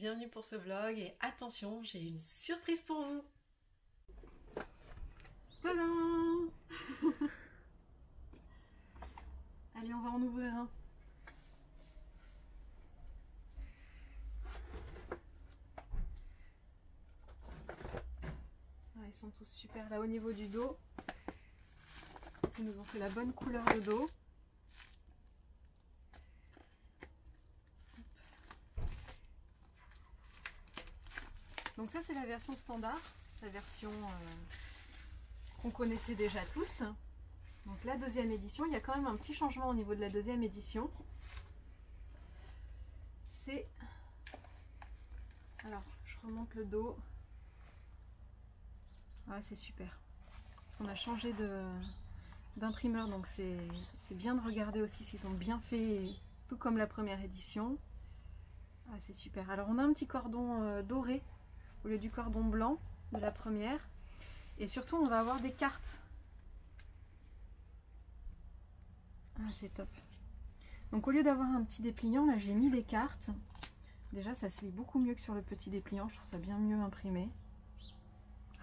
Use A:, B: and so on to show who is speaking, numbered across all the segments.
A: bienvenue pour ce vlog et attention, j'ai une surprise pour vous. Allez, on va en ouvrir un. Ah, ils sont tous super là au niveau du dos. Ils nous ont fait la bonne couleur de dos. Donc ça c'est la version standard, la version euh, qu'on connaissait déjà tous. Donc la deuxième édition, il y a quand même un petit changement au niveau de la deuxième édition. C'est... Alors, je remonte le dos. Ah, c'est super. Parce qu'on a changé d'imprimeur, donc c'est bien de regarder aussi s'ils ont bien fait, tout comme la première édition. Ah, c'est super. Alors, on a un petit cordon euh, doré au lieu du cordon blanc de la première. Et surtout, on va avoir des cartes. Ah, c'est top. Donc au lieu d'avoir un petit dépliant, là j'ai mis des cartes. Déjà, ça se lit beaucoup mieux que sur le petit dépliant. Je trouve ça bien mieux imprimé.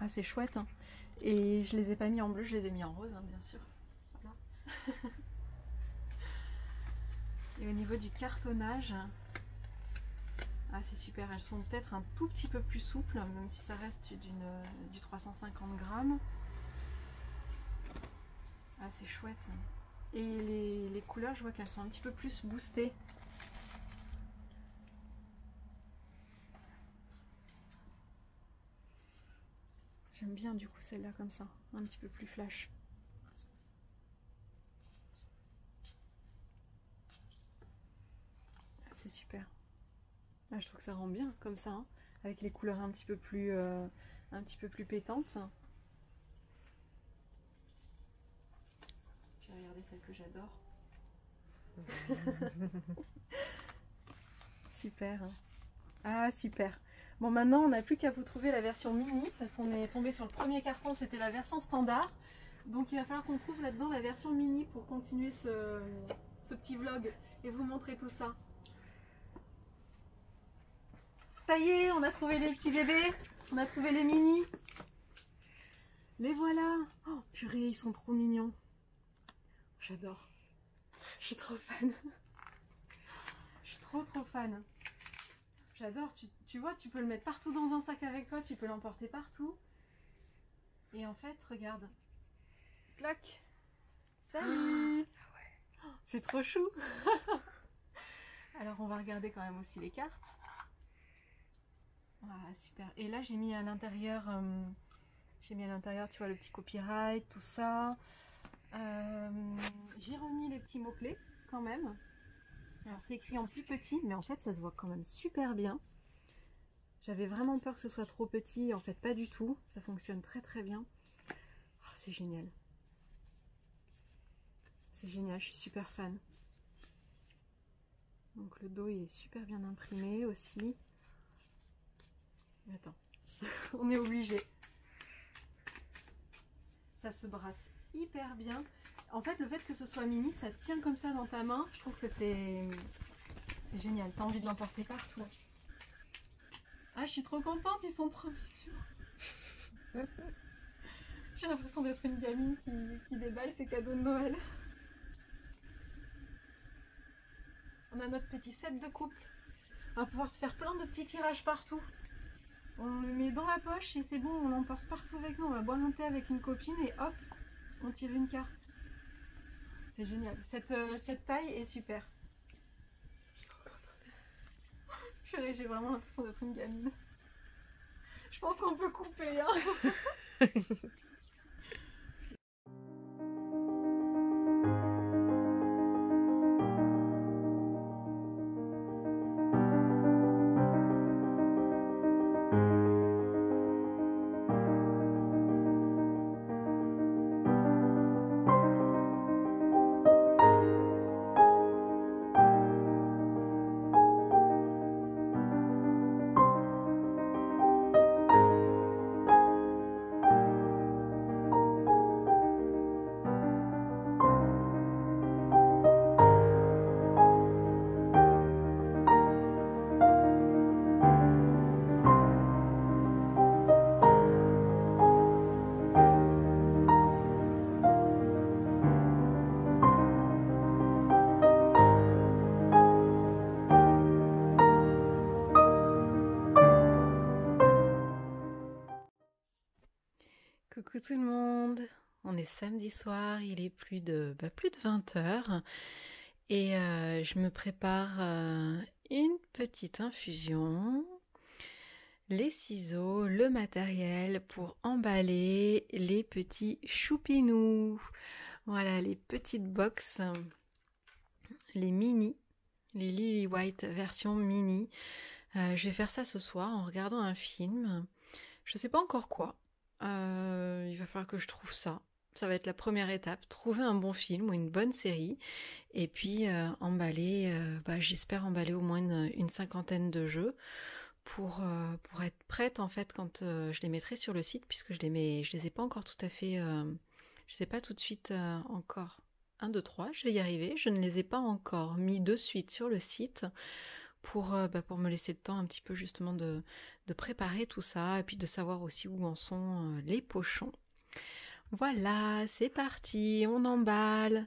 A: Ah, c'est chouette. Hein. Et je les ai pas mis en bleu, je les ai mis en rose, hein, bien sûr. Et au niveau du cartonnage, ah, c'est super, elles sont peut-être un tout petit peu plus souples, même si ça reste du 350 grammes. Ah, c'est chouette. Et les, les couleurs, je vois qu'elles sont un petit peu plus boostées. J'aime bien du coup celle-là comme ça, un petit peu plus flash. Ah, c'est super. Ah, je trouve que ça rend bien comme ça, hein, avec les couleurs un petit peu plus, euh, un petit peu plus pétantes. Je vais regarder celle que j'adore. super. Hein. Ah super. Bon maintenant on n'a plus qu'à vous trouver la version mini parce qu'on est tombé sur le premier carton, c'était la version standard. Donc il va falloir qu'on trouve là-dedans la version mini pour continuer ce petit vlog et vous montrer tout ça. Ça y est, on a trouvé les petits bébés. On a trouvé les mini. Les voilà. Oh purée, ils sont trop mignons. J'adore. Je suis trop fan. Je suis trop trop fan. J'adore. Tu, vois, tu peux le mettre partout dans un sac avec toi. Tu peux l'emporter partout. Et en fait, regarde. Plac. Salut. Ah oh, C'est trop chou. Alors on va regarder quand même aussi les cartes. Ah, super. Et là, j'ai mis à l'intérieur, euh, j'ai mis à l'intérieur, tu vois, le petit copyright, tout ça. Euh, j'ai remis les petits mots-clés, quand même. Alors, c'est écrit en plus petit, mais en fait, ça se voit quand même super bien. J'avais vraiment peur que ce soit trop petit. En fait, pas du tout. Ça fonctionne très très bien. Oh, c'est génial. C'est génial, je suis super fan. Donc le dos est super bien imprimé aussi. Attends, on est obligé. Ça se brasse hyper bien. En fait, le fait que ce soit mini, ça tient comme ça dans ta main. Je trouve que c'est génial. T'as envie de l'emporter partout. Ah, je suis trop contente, ils sont trop mignons. J'ai l'impression d'être une gamine qui, qui déballe ses cadeaux de Noël. On a notre petit set de couple. On va pouvoir se faire plein de petits tirages partout. On le met dans la poche et c'est bon, on l'emporte partout avec nous. On va boire un thé avec une copine et hop, on tire une carte. C'est génial. Cette, euh, cette taille est super. J'ai vraiment l'impression d'être une gamine. Je pense qu'on peut couper. Hein tout le monde, on est samedi soir, il est plus de, bah, plus de 20h et euh, je me prépare euh, une petite infusion, les ciseaux, le matériel pour emballer les petits choupinous. Voilà les petites box, les mini, les Lily White version mini. Euh, je vais faire ça ce soir en regardant un film. Je sais pas encore quoi. Euh, il va falloir que je trouve ça. Ça va être la première étape, trouver un bon film ou une bonne série, et puis euh, emballer, euh, bah, j'espère emballer au moins une, cinquantaine de jeux pour, être prête en fait quand je les mettrai sur le site, puisque je les mets, je les ai pas encore tout à fait, je sais pas tout de suite encore. 1, 2, 3, je vais y arriver. Je ne les ai pas encore mis de suite sur le site pour, bah, pour me laisser le temps un petit peu justement de, de préparer tout ça et puis de savoir aussi où en sont euh, les pochons. Voilà, c'est parti, on emballe.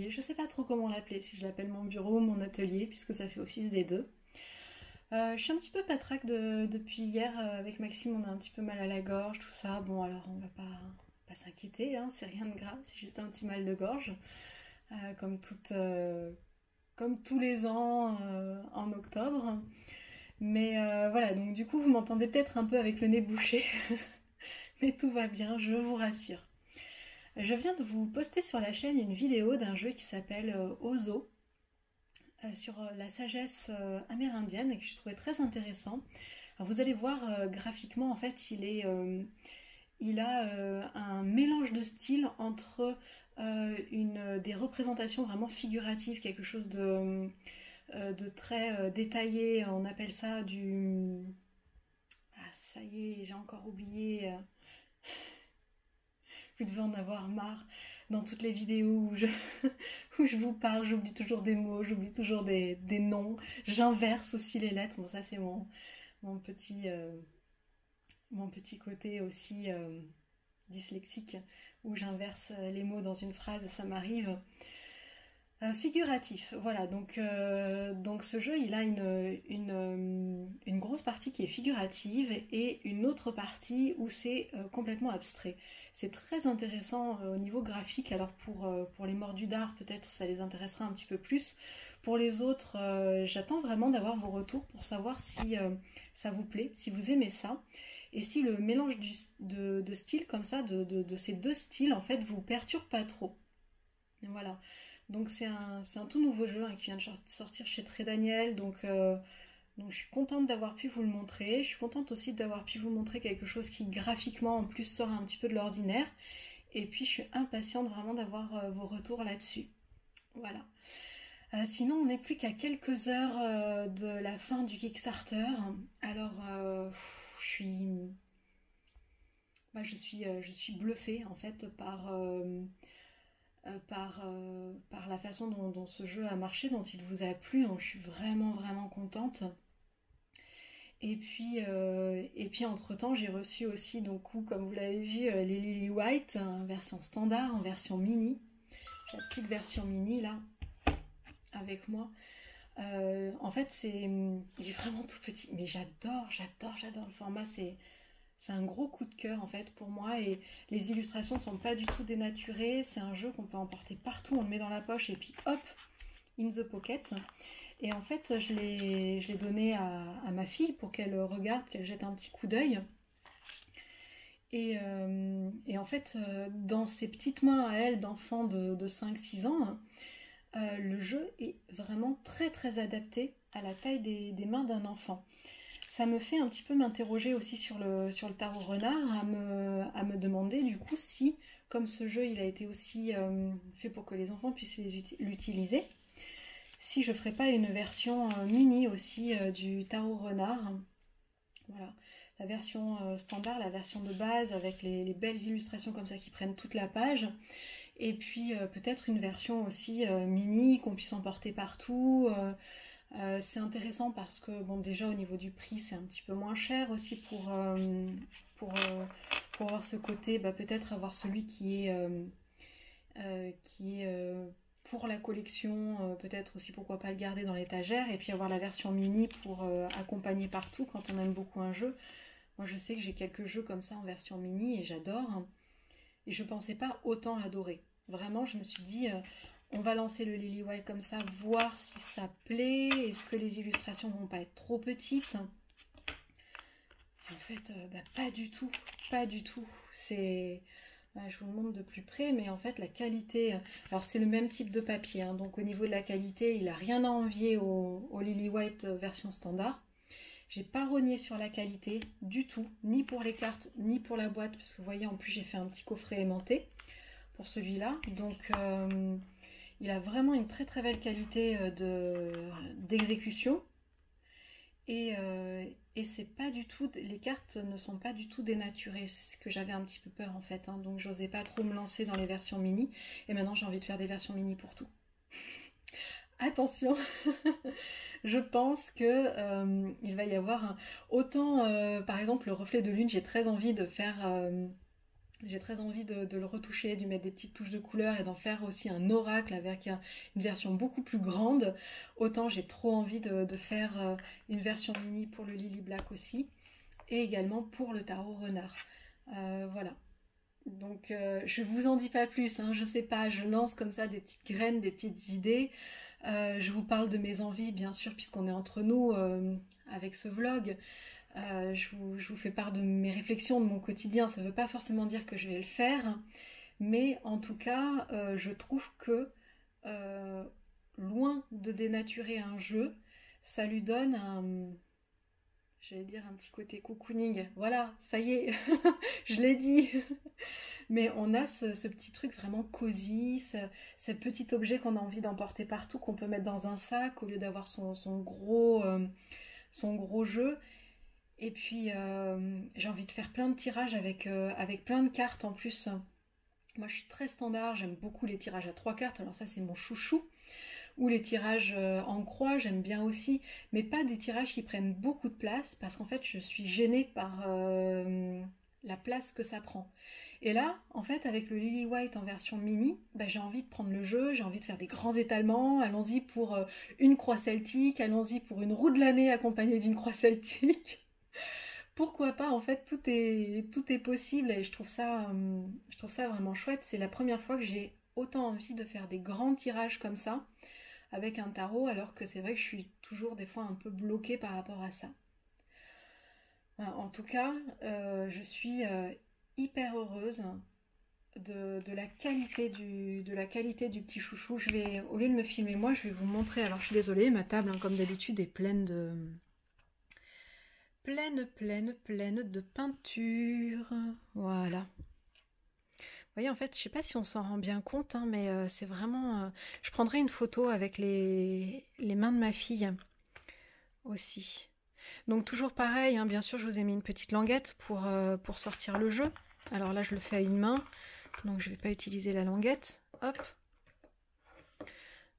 A: L'atelier. Je sais pas trop comment l'appeler, si je l'appelle mon bureau ou mon atelier, puisque ça fait office des deux. Euh, je suis un petit peu patraque depuis hier. Euh, avec Maxime, on a un petit peu mal à la gorge, tout ça. Bon, alors on va pas, s'inquiéter, hein, c'est rien de grave, c'est juste un petit mal de gorge. Euh, comme tous les ans en octobre. Mais voilà, donc du coup, vous m'entendez peut-être un peu avec le nez bouché. Mais tout va bien, je vous rassure. Je viens de vous poster sur la chaîne une vidéo d'un jeu qui s'appelle euh, Ozo euh, sur euh, la sagesse amérindienne et que je trouvais très intéressant. vous allez voir graphiquement en fait il est il a un mélange de styles entre une, des représentations vraiment figuratives, quelque chose de, de très détaillé, on appelle ça du... Ah ça y est, j'ai encore oublié vous en avoir marre. Dans toutes les vidéos où je, où je vous parle, j'oublie toujours des mots, j'oublie toujours des, noms. J'inverse aussi les lettres. Bon, ça c'est mon, mon, petit, euh, mon petit côté aussi euh, dyslexique où j'inverse les mots dans une phrase, ça m'arrive. Euh, figuratif, voilà, donc, donc ce jeu il a une, une, une, grosse partie qui est figurative et une autre partie où c'est complètement abstrait. C'est très intéressant euh, au niveau graphique. Alors pour, euh, pour les mordus d'art, peut-être ça les intéressera un petit peu plus. Pour les autres, euh, j'attends vraiment d'avoir vos retours pour savoir si ça vous plaît, si vous aimez ça. Et si le mélange de, styles comme ça, de, ces deux styles, en fait, vous perturbe pas trop. Voilà. Donc c'est un, un, tout nouveau jeu hein, qui vient de sortir chez Très Daniel. Donc donc je suis contente d'avoir pu vous le montrer. Je suis contente aussi d'avoir pu vous montrer quelque chose qui graphiquement en plus sort un petit peu de l'ordinaire. Et puis je suis impatiente vraiment d'avoir euh, vos retours là-dessus. Voilà. Euh, sinon, on n'est plus qu'à quelques heures euh, de la fin du Kickstarter. Alors, je suis, bah, je suis, je suis bluffée en fait par par, par la façon dont, dont, ce jeu a marché, dont il vous a plu. Donc, je suis vraiment vraiment contente. Et puis, euh, et puis entre-temps, j'ai reçu aussi, donc, comme vous l'avez vu, euh, les Lily White en version standard, en version mini. La petite version mini là, avec moi. Euh, en fait, c'est, il est vraiment tout petit, mais j'adore, j'adore, j'adore le format. C'est, c'est un gros coup de cœur en fait pour moi et les illustrations ne sont pas du tout dénaturées. C'est un jeu qu'on peut emporter partout, on le met dans la poche et puis hop, in the pocket. Et en fait, je l'ai donné à, ma fille pour qu'elle regarde, qu'elle jette un petit coup d'œil. Et, en fait, dans ses petites mains à elle d'enfant de, 5-6 ans, le jeu est vraiment très très adapté à la taille des mains d'un enfant ça me fait un petit peu m'interroger aussi sur le, tarot renard, à me, demander du coup si, comme ce jeu il a été aussi euh, fait pour que les enfants puissent l'utiliser, si je ferais pas une version euh, mini aussi euh, du tarot renard. Voilà, la version standard, la version de base avec les, les, belles illustrations comme ça qui prennent toute la page. Et puis peut-être une version aussi mini qu'on puisse emporter partout. Euh, c'est intéressant parce que bon déjà au niveau du prix c'est un petit peu moins cher aussi pour, euh, pour, euh, avoir ce côté, bah, peut-être avoir celui qui est pour la collection, peut-être aussi pourquoi pas le garder dans l'étagère et puis avoir la version mini pour accompagner partout quand on aime beaucoup un jeu. Moi je sais que j'ai quelques jeux comme ça en version mini et j'adore. Et je pensais pas autant adorer. Vraiment je me suis dit on va lancer le Lily White comme ça, voir si ça plaît. Est-ce que les illustrations vont pas être trop petites En fait, euh, bah, pas du tout. Pas du tout. C'est... Bah, je vous le montre de plus près, mais en fait la qualité, euh, alors c'est le même type de papier, hein. donc au niveau de la qualité, il n'a rien à envier au, Lily White euh, version standard. J'ai pas rogné sur la qualité du tout, ni pour les cartes, ni pour la boîte, parce que vous voyez en plus j'ai fait un petit coffret aimanté pour celui-là. Donc il a vraiment une très très belle qualité euh, d'exécution. Et, euh, et c'est pas du tout, les cartes ne sont pas du tout dénaturées, c'est ce que j'avais un petit peu peur en fait, hein. donc j'osais pas trop me lancer dans les versions mini, et maintenant j'ai envie de faire des versions mini pour tout. Attention, je pense que euh, il va y avoir autant, par exemple le reflet de lune, j'ai très envie de faire j'ai très envie de, le retoucher, de mettre des petites touches de couleur et d'en faire aussi un oracle avec une version beaucoup plus grande. Autant j'ai trop envie de, faire euh, une version mini pour le Lily Black aussi. Et également pour le tarot renard. Euh, voilà. Donc euh, je vous en dis pas plus, hein, je sais pas, je lance comme ça des petites graines, des petites idées. je vous parle de mes envies, bien sûr, puisqu'on est entre nous avec ce vlog. Euh, je, vous, fais part de mes réflexions, de mon quotidien. Ça ne veut pas forcément dire que je vais le faire, mais en tout cas, euh, je trouve que euh, loin de dénaturer un jeu, ça lui donne un, j'allais dire un petit côté cocooning. Voilà, ça y est, je l'ai dit. Mais on a ce, petit truc vraiment cosy, ce, petit objet qu'on a envie d'emporter partout, qu'on peut mettre dans un sac au lieu d'avoir son, gros, son gros jeu. Et puis euh, j'ai envie de faire plein de tirages avec, euh, avec plein de cartes en plus. Moi je suis très standard, j'aime beaucoup les tirages à trois cartes, alors ça c'est mon chouchou. Ou les tirages euh, en croix, j'aime bien aussi, mais pas des tirages qui prennent beaucoup de place parce qu'en fait je suis gênée par la place que ça prend. Et là, en fait, avec le Lily White en version mini, bah, j'ai envie de prendre le jeu, j'ai envie de faire des grands étalements. Allons-y pour une croix celtique, allons-y pour une roue de l'année accompagnée d'une croix celtique pourquoi pas en fait tout est tout est possible et je trouve ça hum, je trouve ça vraiment chouette c'est la première fois que j'ai autant envie de faire des grands tirages comme ça avec un tarot alors que c'est vrai que je suis toujours des fois un peu bloquée par rapport à ça en tout cas euh, je suis euh, hyper heureuse de, la qualité du, de la qualité petit chouchou. Je vais, au lieu de me filmer moi, je vais vous montrer. Alors je suis désolée, ma table, hein, comme d'habitude, est pleine de, pleine, pleine, pleine de peinture. Voilà. Vous voyez, en fait, je sais pas si on s'en rend bien compte, hein, mais euh, c'est vraiment... Euh, je prendrai une photo avec les, mains de ma fille aussi. Donc toujours pareil, hein, bien sûr, je vous ai mis une petite languette pour, euh, pour sortir le jeu. Alors là, je le fais à une main, donc je ne vais pas utiliser la languette. Hop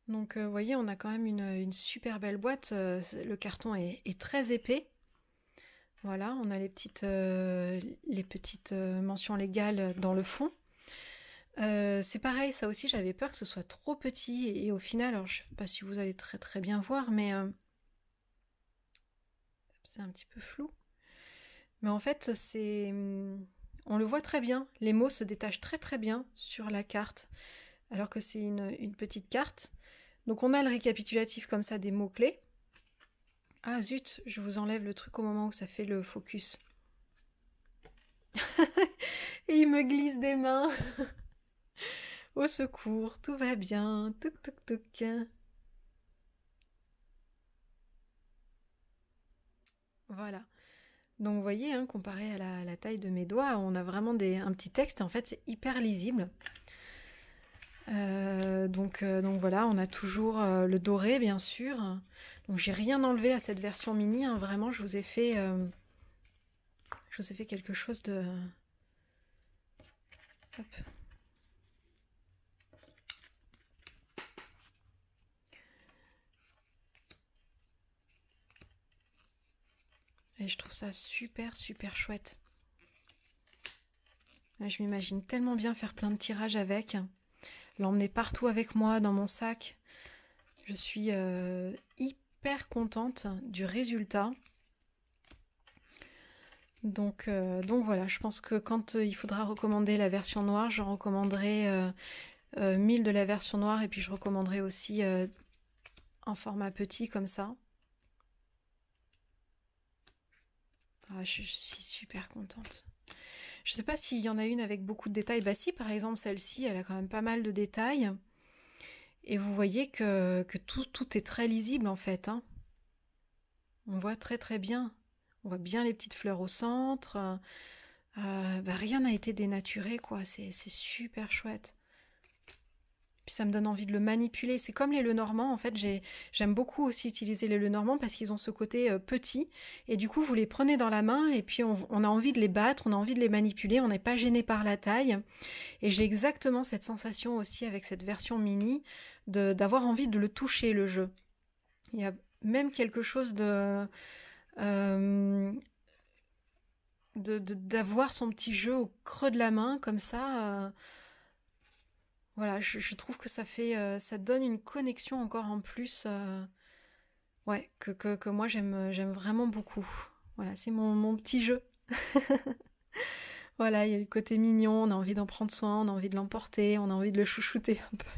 A: donc vous voyez, on a quand même une, super belle boîte. le carton est très épais. Voilà, on a les petites, euh, euh, mentions légales dans le fond. Euh, c'est pareil, ça aussi j'avais peur que ce soit trop petit et, au final, alors je sais pas si vous allez très très bien voir, mais c'est un petit peu flou. Mais en fait, c'est, on le voit très bien. Les mots se détachent très très bien sur la carte, alors que c'est une, une petite carte. Donc on a le récapitulatif comme ça des mots clés. Ah zut, je vous enlève le truc au moment où ça fait le focus. Il me glisse des mains. Au secours, tout va bien. Tuk tuk tuk. Voilà. Donc vous voyez, hein, comparé à la, taille de mes doigts, on a vraiment un petit texte. En fait, c'est hyper lisible. Euh, donc, euh, donc voilà, on a toujours euh, le doré, bien sûr. Donc j'ai rien enlevé à cette version mini. Hein. Vraiment, je vous ai fait, je vous ai fait quelque chose de. Et je trouve ça super, super chouette. Je m'imagine tellement bien faire plein de tirages avec. L'emmener partout avec moi dans mon sac. Je suis euh, hyper contente du résultat. Donc, euh, donc voilà, je pense que quand euh, il faudra recommander la version noire, je recommanderai 1000 de la version noire et puis je recommanderai aussi en format petit comme ça. Ah, je, suis super contente. Je ne sais pas s'il y en a une avec beaucoup de détails. Bah si, par exemple, celle-ci, elle a quand même pas mal de détails. Et vous voyez que, tout, est très lisible en fait. Hein. On voit très très bien. On voit bien les petites fleurs au centre. Euh, bah, rien n'a été dénaturé, quoi. C'est super chouette ça me donne envie de le manipuler. C'est comme les Lenormand, en fait, j'aime beaucoup aussi utiliser les Lenormand parce qu'ils ont ce côté euh, petit. Et du coup, vous les prenez dans la main et puis on, a envie de les battre, on a envie de les manipuler, on n'est pas gêné par la taille. Et j'ai exactement cette sensation aussi avec cette version mini d'avoir envie de le toucher, le jeu. Il y a même quelque chose de... Euh, d'avoir son petit jeu au creux de la main comme ça euh, voilà, je, trouve que ça fait, euh, ça donne une connexion encore en plus, euh, ouais, que, que, moi j'aime, j'aime vraiment beaucoup. Voilà, c'est mon, petit jeu. voilà, il y a le côté mignon, on a envie d'en prendre soin, on a envie de l'emporter, on a envie de le chouchouter un peu.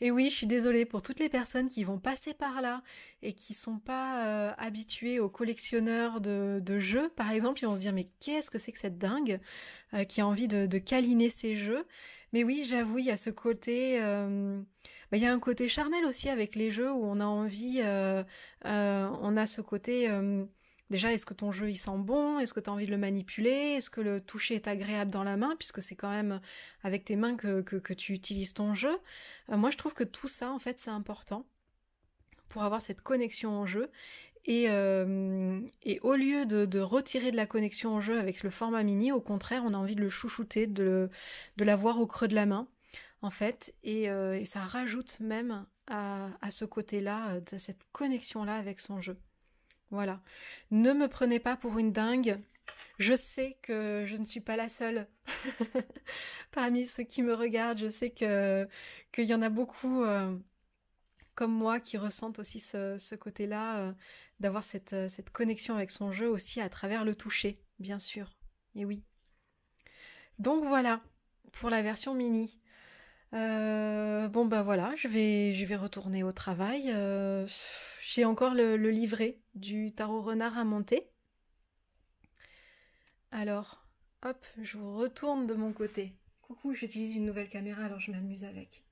A: Et oui, je suis désolée pour toutes les personnes qui vont passer par là et qui sont pas euh, habituées aux collectionneurs de, jeux, par exemple, ils vont se dire mais qu'est-ce que c'est que cette dingue qui a envie de, de câliner ces jeux? Mais oui, j'avoue, il y a ce côté... Euh, bah, il y a un côté charnel aussi avec les jeux où on a envie... Euh, euh, on a ce côté... Déjà, est-ce que ton jeu il sent bon? Est-ce que tu as envie de le manipuler? Est-ce que le toucher est agréable dans la main? Puisque c'est quand même avec tes mains que, que, tu utilises ton jeu. moi, je trouve que tout ça, en fait, c'est important pour avoir cette connexion en jeu. Euh, et, au lieu de, retirer de la connexion au jeu avec le format mini, au contraire, on a envie de le chouchouter, de, l'avoir au creux de la main, en fait. Et, euh, ça rajoute même à, ce côté-là, à euh, cette connexion-là avec son jeu. Voilà. Ne me prenez pas pour une dingue. Je sais que je ne suis pas la seule. Parmi ceux qui me regardent, je sais que qu'il y en a beaucoup comme moi qui ressentent aussi ce, côté-là, euh, d'avoir euh, cette, connexion avec son jeu aussi à travers le toucher, bien sûr. Et oui. Donc voilà, pour la version mini. Euh, bon ben voilà, je vais, retourner au travail. J'ai encore le, livret du tarot renard à monter. Alors, hop, je vous retourne de mon côté. Coucou, j'utilise une nouvelle caméra, alors je m'amuse avec.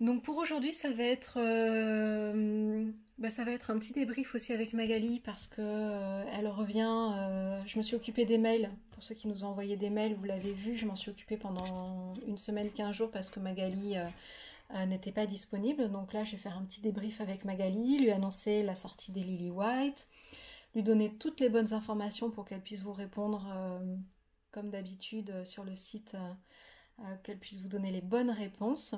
A: Donc pour aujourd'hui, ça va être euh, bah, ça va être un petit débrief aussi avec Magali parce que euh, elle revient. Euh, je me suis occupée des mails. Pour ceux qui nous ont envoyé des mails, vous l'avez vu, je m'en suis occupée pendant une semaine, quinze jours parce que Magali n'était pas disponible. Donc là, je vais faire un petit débrief avec Magali, lui annoncer la sortie des Lily White, lui donner toutes les bonnes informations pour qu'elle puisse vous répondre comme d'habitude sur le site, qu'elle puisse vous donner les bonnes réponses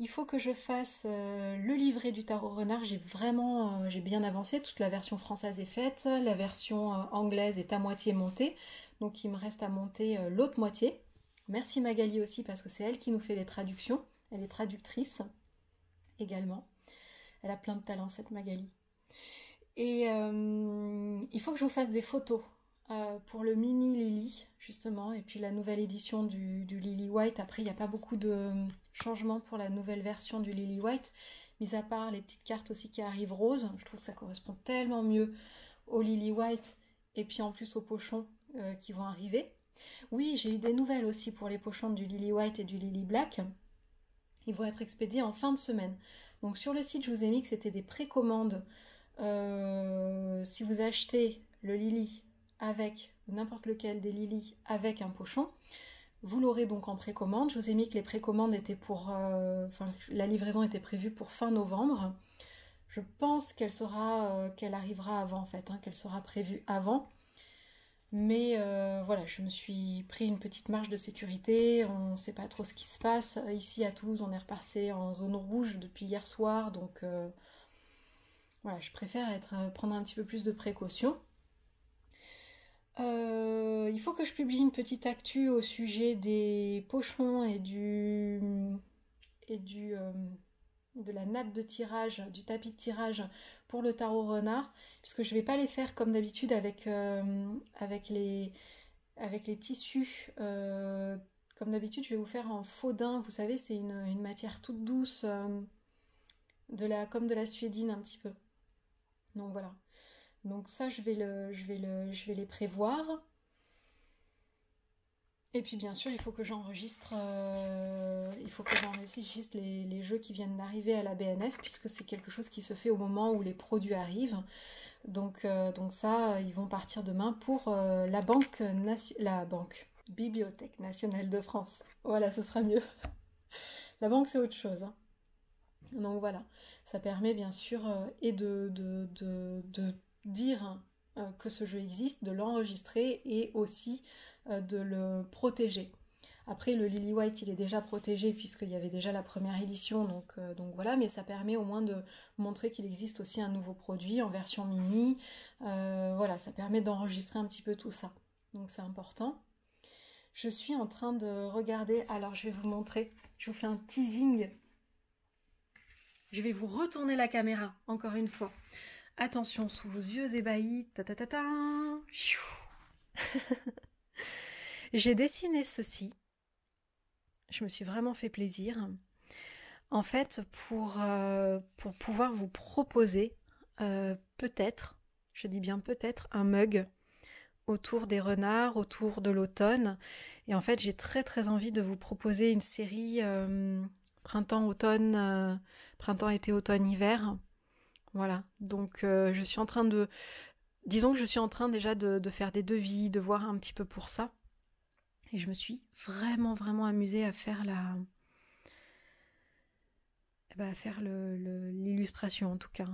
A: il faut que je fasse euh, le livret du tarot renard. J'ai vraiment, euh, bien avancé. Toute la version française est faite. La version euh, anglaise est à moitié montée. Donc il me reste à monter l'autre moitié. Merci Magali aussi parce que c'est elle qui nous fait les traductions. Elle est traductrice également. Elle a plein de talent cette Magali. Et il faut que je vous fasse des photos pour le mini Lily justement et puis la nouvelle édition du, Lily White. Après il n'y a pas beaucoup de changement pour la nouvelle version du Lily White, mis à part les petites cartes aussi qui arrivent roses. Je trouve que ça correspond tellement mieux au Lily White et puis en plus aux pochons euh, qui vont arriver. Oui, j'ai eu des nouvelles aussi pour les pochons du Lily White et du Lily Black. Ils vont être expédiés en fin de semaine. Donc sur le site, je vous ai mis que c'était des précommandes. Euh, si vous achetez le Lily avec n'importe lequel des Lily avec un pochon, vous l'aurez donc en précommande. Je vous ai mis que les précommandes étaient pour... Euh, enfin, la livraison était prévue pour fin novembre. Je pense qu'elle sera... Euh, qu'elle arrivera avant en fait, hein, qu'elle sera prévue avant. Mais euh, voilà, je me suis pris une petite marge de sécurité, on ne sait pas trop ce qui se passe. Ici à Toulouse, on est repassé en zone rouge depuis hier soir, donc voilà, je préfère être, prendre un petit peu plus de précautions. Il faut que je publie une petite actu au sujet des pochons et du, et du de la nappe de tirage, du tapis de tirage pour le tarot renard, puisque je ne vais pas les faire comme d'habitude avec, euh, avec, les, avec les tissus. Euh, comme d'habitude, je vais vous faire en faux daim. Vous savez, c'est une, matière toute douce, euh, de la, comme de la suédine un petit peu. Donc voilà. Donc ça, je vais, le, les prévoir. Et puis bien sûr, il faut que j'enregistre, euh, il faut que j'enregistre les, jeux qui viennent d'arriver à la BNF puisque c'est quelque chose qui se fait au moment où les produits arrivent. Donc, euh, donc ça, ils vont partir demain pour euh, la banque, la banque, Bibliothèque nationale de France. Voilà, ce sera mieux. la banque, c'est autre chose. Hein. Donc voilà, ça permet bien sûr et de dire que ce jeu existe, de l'enregistrer et aussi euh, de le protéger. Après, le Lily White, il est déjà protégé puisqu'il y avait déjà la première édition, donc, euh, donc voilà, mais ça permet au moins de montrer qu'il existe aussi un nouveau produit en version mini. Euh, voilà, ça permet d'enregistrer un petit peu tout ça. Donc c'est important. Je suis en train de regarder, alors je vais vous montrer, je vous fais un teasing. Je vais vous retourner la caméra, encore une fois. Attention, sous vos yeux ébahis, ta ta ta J'ai dessiné ceci. Je me suis vraiment fait plaisir. En fait, pour, euh, pour pouvoir vous proposer euh, peut-être, je dis bien peut-être, un mug autour des renards, autour de l'automne. Et en fait, j'ai très très envie de vous proposer une série euh, printemps, automne, printemps, été, automne, hiver. Voilà. Donc, je suis en train de, disons que je suis en train déjà de, faire des devis, de voir un petit peu pour ça. Et je me suis vraiment, vraiment amusée à faire la. Eh ben, faire l'illustration en tout cas.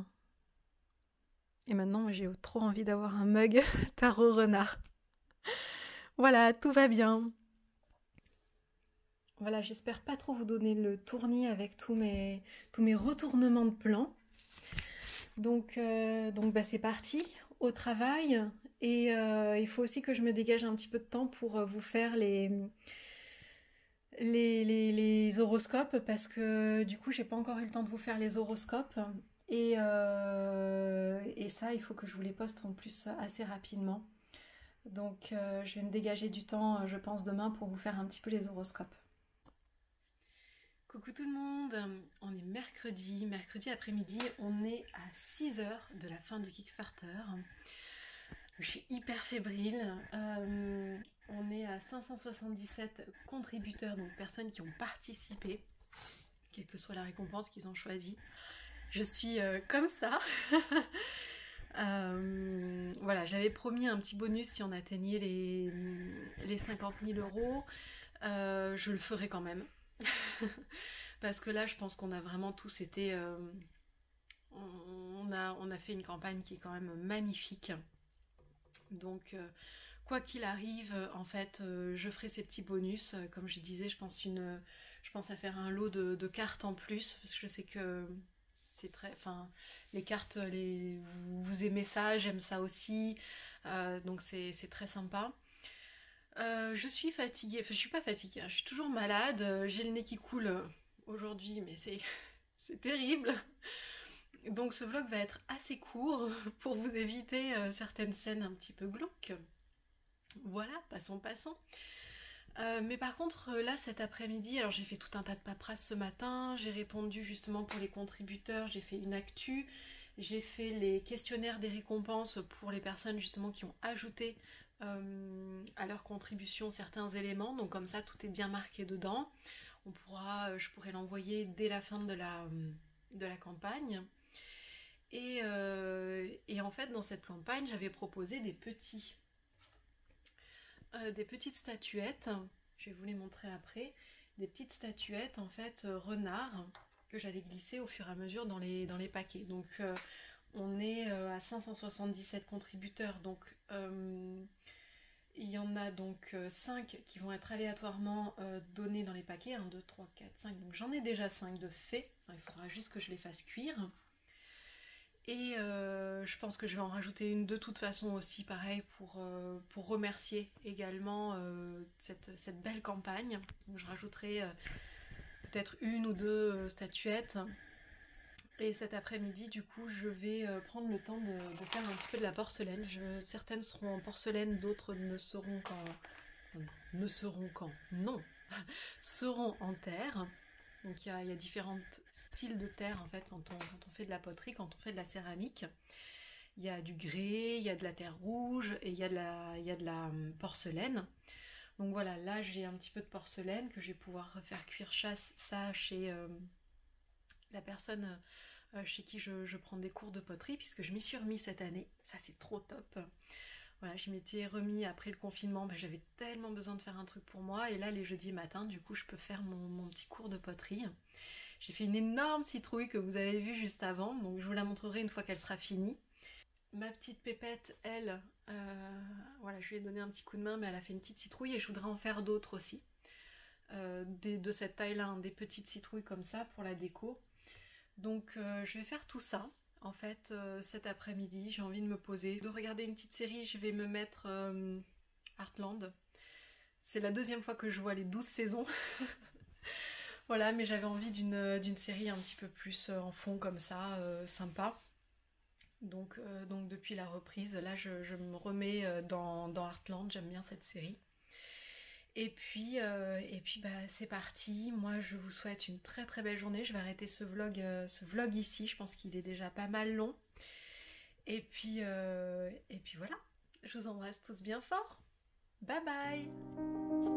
A: Et maintenant, j'ai trop envie d'avoir un mug tarot renard. voilà, tout va bien. Voilà, j'espère pas trop vous donner le tournis avec tous mes, tous mes retournements de plans. Donc, euh, donc bah, c'est parti au travail. Et euh, il faut aussi que je me dégage un petit peu de temps pour euh, vous faire les, horoscopes parce que du coup j'ai pas encore eu le temps de vous faire les horoscopes. Et, et ça, il faut que je vous les poste en plus assez rapidement. Donc je vais me dégager du temps, je pense, demain pour vous faire un petit peu les horoscopes. Coucou tout le monde, on est mercredi, mercredi après-midi, on est à 6h de la fin du Kickstarter. Je suis hyper fébrile. Euh, on est à 577 contributeurs, donc personnes qui ont participé, quelle que soit la récompense qu'ils ont choisie. Je suis euh, comme ça. Euh, voilà, j'avais promis un petit bonus si on atteignait les, les 50 000 euros. je le ferai quand même. Parce que là, je pense qu'on a vraiment tous été... on, a, on a fait une campagne qui est quand même magnifique. Donc, euh, quoi qu'il arrive, en fait, euh, je ferai ces petits bonus. Euh, comme je disais, je pense, une, je pense à faire un lot de, cartes en plus, parce que je sais que c'est très... Enfin, les cartes, vous, aimez ça, j'aime ça aussi. donc, c'est très sympa. Je suis fatiguée, enfin je suis pas fatiguée, hein. je suis toujours malade, j'ai le nez qui coule aujourd'hui, mais c'est terrible. Donc ce vlog va être assez court pour vous éviter euh, certaines scènes un petit peu glauques. Voilà, passons, passons. Euh, mais par contre, euh, là, cet après-midi, alors j'ai fait tout un tas de paperasse ce matin, j'ai répondu justement pour les contributeurs, j'ai fait une actu, j'ai fait les questionnaires des récompenses pour les personnes justement qui ont ajouté à leur contribution certains éléments, donc comme ça tout est bien marqué dedans. On pourra, je pourrais l'envoyer dès la fin de la, de la campagne. Et, et, en fait, dans cette campagne, j'avais proposé des petits, des petites statuettes. Je vais vous les montrer après. Des petites statuettes, en fait, renards que j'allais glisser au fur et à mesure dans les, dans les paquets. Donc euh, on est euh, à 577 contributeurs, donc euh, il y en a donc 5 qui vont être aléatoirement donnés dans les paquets, 1, 2, 3, 4, 5, donc j'en ai déjà 5 de fait, il faudra juste que je les fasse cuire. Et je pense que je vais en rajouter une de toute façon aussi, pareil, pour, remercier également cette, cette, belle campagne. Je rajouterai peut-être une ou deux euh, statuettes. Et cet après-midi, du coup, je vais euh, prendre le temps de, faire un petit peu de la porcelaine. Certaines seront en porcelaine, d'autres ne seront qu'en... Ne seront qu'en... Non Seront en terre. Donc il y, a, différents styles de terre, en fait, quand on, fait de la poterie, quand on fait de la céramique. Il y a du grès, il y a de la terre rouge et il y a de la, hum, porcelaine. Donc voilà, là j'ai un petit peu de porcelaine que je vais pouvoir faire cuire chasse ça chez euh, la personne euh, chez qui je, prends des cours de poterie, puisque je m'y suis remis cette année. Ça c'est trop top. Voilà, je m'étais remis après le confinement, ben, j'avais tellement besoin de faire un truc pour moi, et là les jeudis matins, du coup je peux faire mon, petit cours de poterie. J'ai fait une énorme citrouille que vous avez vue juste avant, donc je vous la montrerai une fois qu'elle sera finie. Ma petite pépette, elle, euh, voilà, je lui ai donné un petit coup de main, mais elle a fait une petite citrouille et je voudrais en faire d'autres aussi. Euh, de cette taille-là, hein, des petites citrouilles comme ça pour la déco. Donc euh, je vais faire tout ça. En fait, cet après-midi, j'ai envie de me poser, de regarder une petite série. Je vais me mettre Heartland. C'est la deuxième fois que je vois les 12 saisons. voilà, mais j'avais envie d'une série un petit peu plus en fond comme ça, sympa. Donc, euh, donc depuis la reprise, là je, me remets euh, dans Heartland, j'aime bien cette série. Et puis, euh, et puis bah, c'est parti. Moi, je vous souhaite une très très belle journée. Je vais arrêter ce vlog, vlog ici. Je pense qu'il est déjà pas mal long. Et puis, et puis voilà. Je vous embrasse tous bien fort. Bye bye